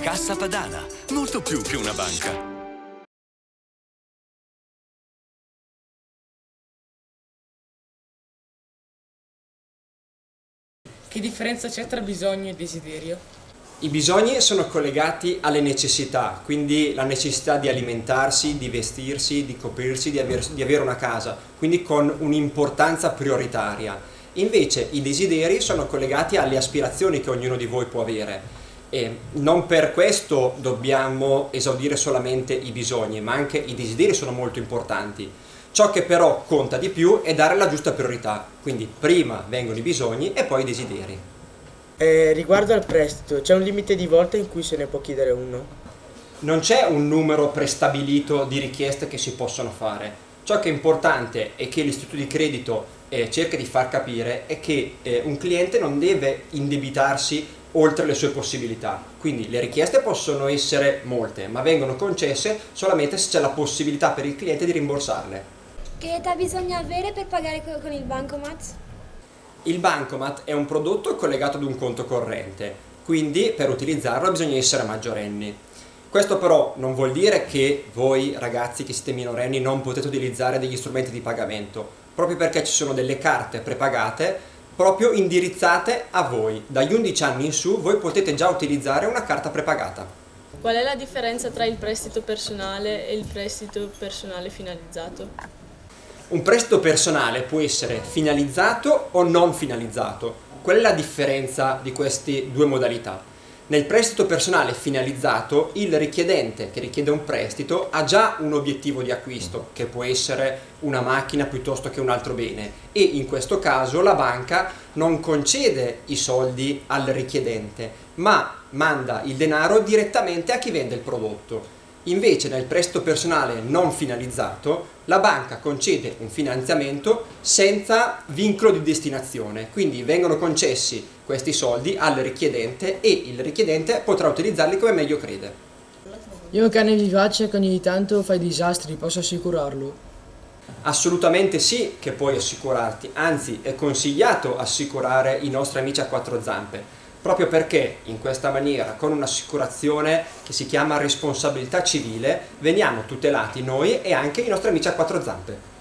Cassa Padana, molto più che una banca. Che differenza c'è tra bisogno e desiderio? I bisogni sono collegati alle necessità, quindi la necessità di alimentarsi, di vestirsi, di coprirsi, di, aver, di avere una casa, quindi con un'importanza prioritaria. Invece i desideri sono collegati alle aspirazioni che ognuno di voi può avere. E non per questo dobbiamo esaudire solamente i bisogni, ma anche i desideri sono molto importanti. Ciò che però conta di più è dare la giusta priorità, quindi prima vengono i bisogni e poi i desideri. Eh, riguardo al prestito, c'è un limite di volte in cui se ne può chiedere uno? Non c'è un numero prestabilito di richieste che si possono fare. Ciò che è importante e che l'istituto di credito eh, cerca di far capire è che eh, un cliente non deve indebitarsi oltre le sue possibilità. Quindi le richieste possono essere molte, ma vengono concesse solamente se c'è la possibilità per il cliente di rimborsarle. Che età bisogna avere per pagare con il bancomat? Il bancomat è un prodotto collegato ad un conto corrente, quindi per utilizzarlo bisogna essere maggiorenni. Questo però non vuol dire che voi ragazzi che siete minorenni non potete utilizzare degli strumenti di pagamento, proprio perché ci sono delle carte prepagate proprio indirizzate a voi. Dagli 11 anni in su voi potete già utilizzare una carta prepagata. Qual è la differenza tra il prestito personale e il prestito personale finalizzato? Un prestito personale può essere finalizzato o non finalizzato. Qual è la differenza di queste due modalità? Nel prestito personale finalizzato il richiedente che richiede un prestito ha già un obiettivo di acquisto che può essere una macchina piuttosto che un altro bene e in questo caso la banca non concede i soldi al richiedente ma manda il denaro direttamente a chi vende il prodotto. Invece nel prestito personale non finalizzato la banca concede un finanziamento senza vincolo di destinazione, quindi vengono concessi questi soldi al richiedente e il richiedente potrà utilizzarli come meglio crede. Io un cane vivace che ogni tanto fa i disastri, posso assicurarlo? Assolutamente sì che puoi assicurarti, anzi è consigliato assicurare i nostri amici a quattro zampe proprio perché in questa maniera, con un'assicurazione che si chiama responsabilità civile, veniamo tutelati noi e anche i nostri amici a quattro zampe.